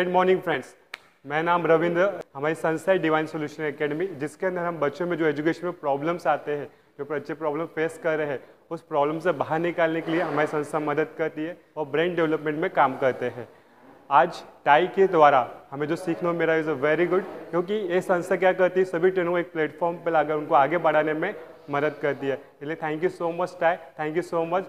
Good morning friends मैं नाम रविंद्र, हमारी संस्था है डिवाइन सोल्यूशन एकेडमी जिसके अंदर हम बच्चों में जो एजुकेशन में प्रॉब्लम्स आते हैं, जो बच्चे प्रॉब्लम फेस कर रहे हैं, उस प्रॉब्लम से बाहर निकालने के लिए हमारी संस्था मदद करती है और ब्रेन डेवलपमेंट में काम करते हैं। आज टाई के द्वारा हमें जो सीखने को मेरा इज़ अ वेरी गुड क्योंकि ये संस्था क्या करती है, सभी ट्रेनों को एक प्लेटफॉर्म पर लाकर उनको आगे बढ़ाने में मदद करती है। इसलिए थैंक यू सो मच टाई थैंक यू सो मच